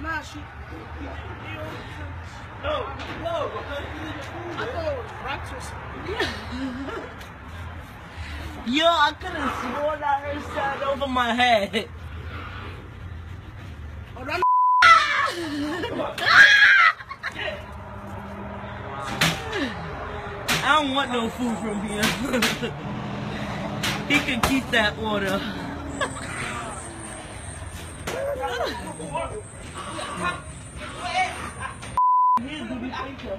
Nah, she. No, no. I thought it was rocks or. Yo, I could have sworn I heard sound over my head. That I don't want no food from here. he can keep that water. Here, do we think of?